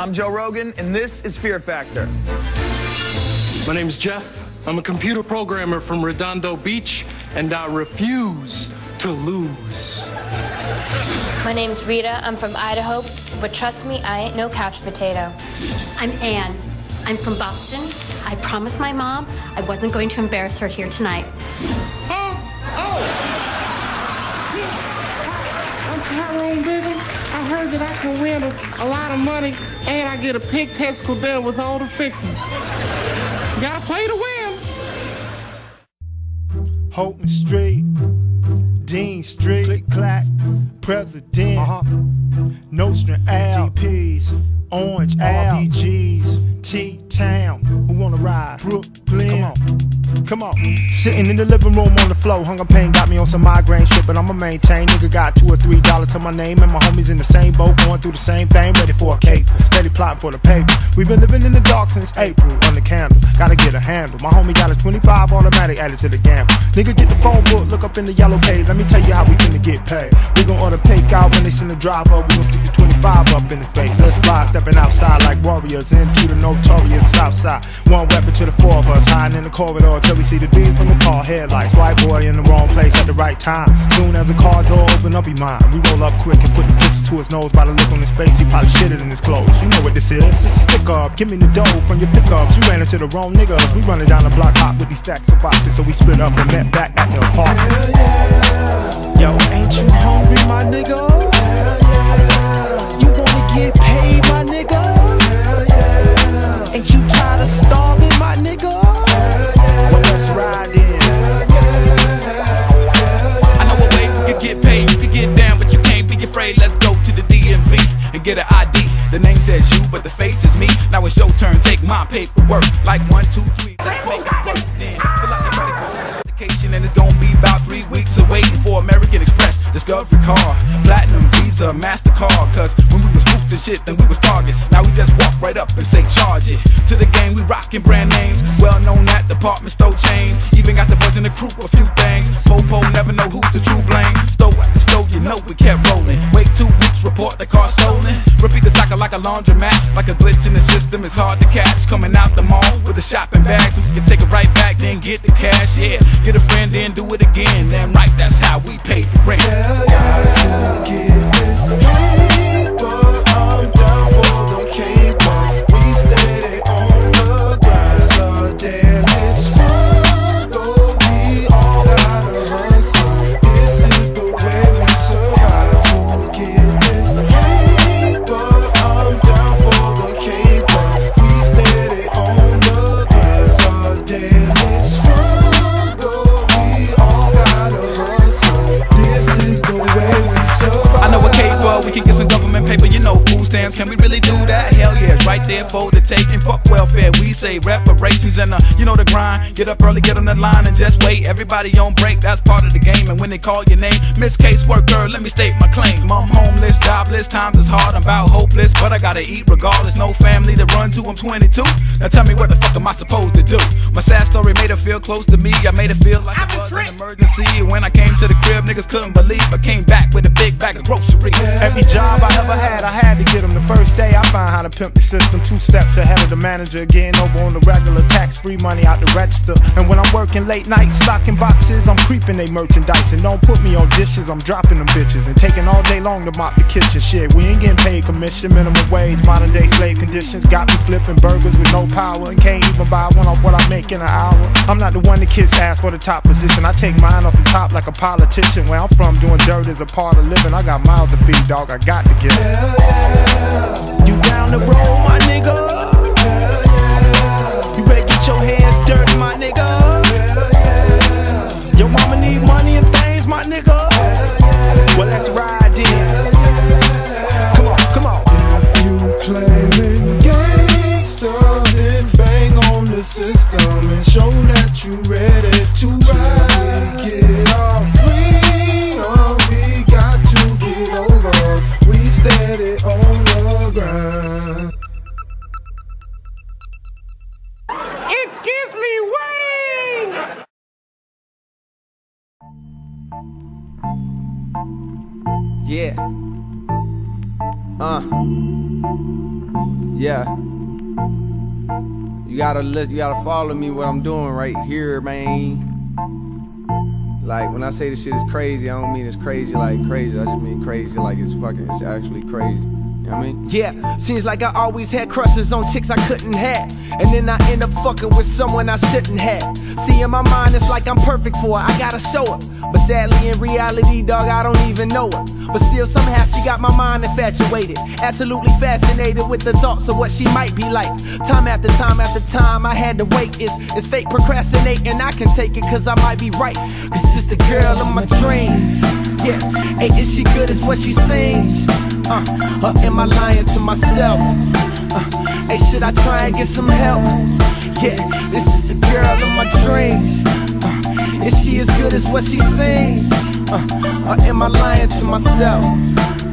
I'm Joe Rogan, and this is Fear Factor. My name's Jeff. I'm a computer programmer from Redondo Beach, and I refuse to lose. My name's Rita. I'm from Idaho, but trust me, I ain't no couch potato. I'm Anne. I'm from Boston. I promised my mom I wasn't going to embarrass her here tonight. Oh, oh! I'm Tyrone Biggums. I heard that I can win a, a lot of money and I get a pig testicle done with all the fixings. You gotta play to win. Houghton Street, Dean Street, click clack, President, uh-huh. Nostrand Ave, DPs, Orange RPGs, T-Town, who wanna ride? Brooklyn, come on, come on. Sitting in the living room on the floor, hunger pain got me on some migraine shit, but I'ma maintain. Nigga got two or three dollars to my name, and my homies in the same boat, going through the same thing, ready for a cake, steady plotting for the paper. We've been living in the dark since April, on the candle, gotta get a handle. My homie got a 25 automatic added to the gamble. Nigga get the phone book, look up in the yellow page, let me tell you how we finna get paid. We gon' order takeout when they send the driver, we gon' stick the 25 up in the face. Let's fly, stepping outside like warriors into the notorious south side. One weapon to the four of us, hiding in the corridor till we see the beam from the car headlights. White boy in the wrong place at the right time. Soon as the car door open up, he mine. We roll up quick and put the pistol to his nose. By the look on his face, he probably shitted in his clothes. You know what this is? It's a stick up. Give me the dough from your pickups. You ran into the wrong niggas. We running down the block hot with these stacks of boxes, so we split up and met back at the apartment. Yo, ain't you hungry, my nigga? Starving, my nigga? Well, let's ride in. I know a way you can get paid, you can get down, but you can't be afraid. Let's go to the DMV and get an ID. The name says you, but the face is me. Now it's your turn, take my paperwork. Like one, two, three, let's make it work. Then fill out your credit application, and it's gonna be about three weeks of waiting for American Express, Discovery Card, Platinum, Visa, MasterCard. Cause when we was spooked and shit, then we was targets. Now we just walk right up and say charge it. To the game, we rockin' brand names. Well known at department store chains. Even got the buzz in the crew for a few things. Popo never know who's the true blame. Store at the store, you know we kept rolling. Wait two weeks, report the car stolen. Repeat the cycle like a laundromat. Like a glitch in the system, it's hard to catch. Coming out the mall with a shopping bag. Get the cash. Yeah, get a friend, then do it again. Damn right, that's how we pay the rent. Can we really do that? Hell yeah, it's right there for the taking. Fuck welfare, we say reparations and uh, you know the grind. Get up early, get on the line and just wait. Everybody on break, that's part of the game. And when they call your name, Miss Caseworker, let me state my claim. I'm homeless, jobless, times is hard, I'm about hopeless, but I gotta eat regardless. No family to run to, I'm 22. Now tell me what the fuck am I supposed to do? My sad story made her feel close to me. I made her feel like it was an emergency. When I came to the crib, niggas couldn't believe I came back with a big bag of groceries. Every job I ever had, I had to get them. The first day I found how to pimp the system. Two steps ahead of the manager, getting over on the regular tax free money out the register. And when I'm working late nights, stocking boxes, I'm creeping they merchandise. And don't put me on dishes, I'm dropping them bitches. And taking all day long to mop the kitchen. Shit, we ain't getting paid commission, minimum wage, modern day slave conditions. Got me flipping burgers with no power. And can't even buy one off what I make in an hour. I'm not the one the kids ask for the top position. I take mine off the top like a politician. Where I'm from, doing dirt is a part of living. I got miles to feed, dog. I got to get it. You down the road, my nigga? You better get your hands dirty, my nigga. Yeah. Uh. Yeah. You gotta listen, you gotta follow me what I'm doing right here, man. Like when I say this shit is crazy, I don't mean it's crazy like crazy. I just mean crazy like it's fucking it's actually crazy. I mean? Yeah, seems like I always had crushes on chicks I couldn't have. And then I end up fucking with someone I shouldn't have. See, in my mind, it's like I'm perfect for her, I gotta show her. But sadly, in reality, dog, I don't even know her. But still, somehow she got my mind infatuated. Absolutely fascinated with the thoughts of what she might be like. Time after time after time, I had to wait. It's, it's fake procrastinating, I can take it cause I might be right. This is the girl of my dreams. Yeah, hey, is she good as what she sings? Uh, or am I lying to myself? Uh, hey, should I try and get some help? Yeah, this is the girl of my dreams. Uh, is she as good as what she sings? Uh, or am I lying to myself?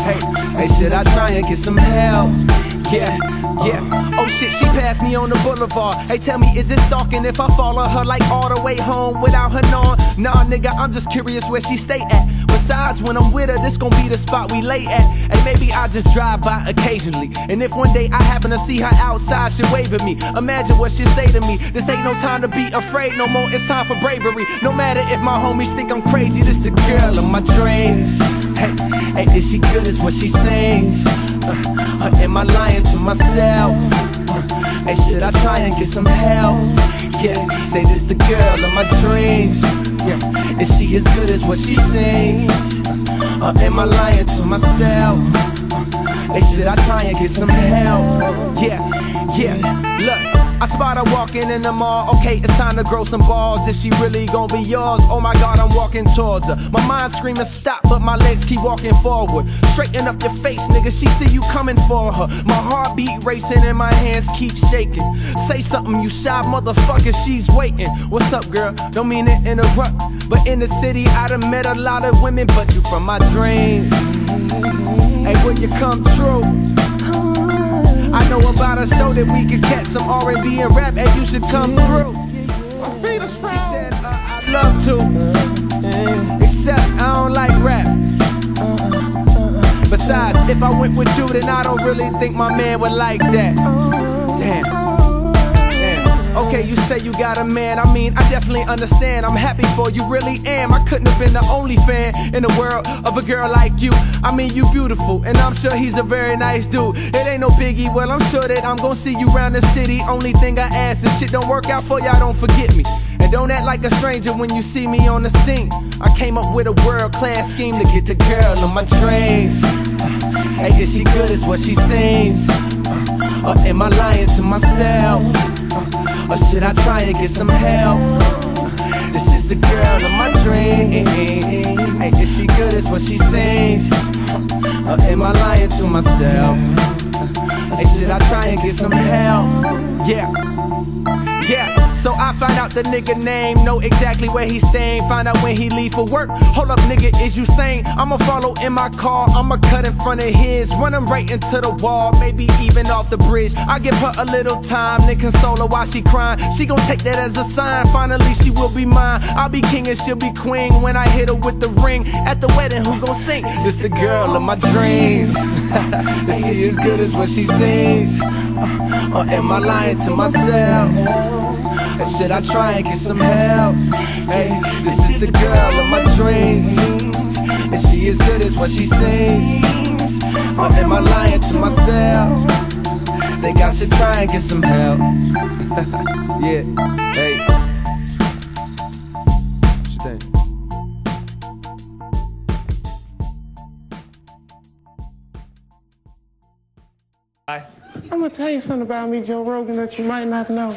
Hey, hey, should I try and get some help? Yeah, yeah. Oh shit, she passed me on the boulevard. Hey, tell me, is it stalking if I follow her like all the way home without her knowing? Nah, nigga, I'm just curious where she stay at. Besides, when I'm with her, this gon' be the spot we lay at. And maybe I just drive by occasionally. And if one day I happen to see her outside, she wave at me. Imagine what she'd say to me. This ain't no time to be afraid no more. It's time for bravery. No matter if my homies think I'm crazy, this the girl of my dreams. Hey, hey, is she good as what she sings? Uh, or am I lying to myself? Uh, hey, should I try and get some help? Yeah, say this the girl of my dreams. Yeah, is she as good as what she sings? Or am I lying to myself? Hey, should I try and get some help? Yeah, yeah, look. I spot her walking in the mall. Okay, it's time to grow some balls. If she really gon' be yours, oh my god, I'm walking towards her. My mind screaming stop, but my legs keep walking forward. Straighten up your face, nigga. She see you coming for her. My heartbeat racing and my hands keep shaking. Say something, you shy motherfucker. She's waiting. What's up, girl? Don't mean to interrupt, but in the city I done met a lot of women, but you from my dreams. Hey, when you come true. I know about a show that we could catch some R&B and rap, and you should come through. She said, uh, I'd love to, except I don't like rap. Besides, if I went with you, then I don't really think my man would like that. Okay, you say you got a man. I mean, I definitely understand. I'm happy for you, really am. I couldn't have been the only fan in the world of a girl like you. I mean, you beautiful, and I'm sure he's a very nice dude. It ain't no biggie. Well, I'm sure that I'm gonna see you around the city. Only thing I ask is shit don't work out for y'all, don't forget me. And don't act like a stranger when you see me on the scene. I came up with a world class scheme to get the girl of my dreams. Hey, is she good as what she seems? Or am I lying to myself? Or should I try and get some help? This is the girl of my dreams. Hey, is she good as what she sings? Or am I lying to myself? Hey, should I try and get some help? Yeah. Yeah, so I find out the nigga name, know exactly where he's staying, find out when he leave for work. Hold up, nigga, is you sane? I'ma follow in my car, I'ma cut in front of his, run him right into the wall, maybe even off the bridge. I give her a little time, then console her while she crying. She gon' take that as a sign, finally she will be mine. I'll be king and she'll be queen when I hit her with the ring. At the wedding, who gon' sing? This the girl of my dreams. Is she as good as what she sings? Uh, or am I lying to myself? And should I try and get some help? Hey, this is the girl of my dreams. And she as good as what she sings. Or am I lying to myself? Think I should try and get some help. yeah, hey. What you think? I'm gonna tell you something about me, Joe Rogan, that you might not know.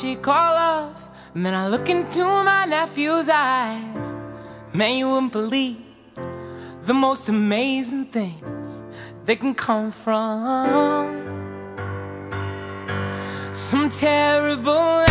that she call. And then I look into my nephew's eyes. Man, you wouldn't believe the most amazing things they can come from. Some terrible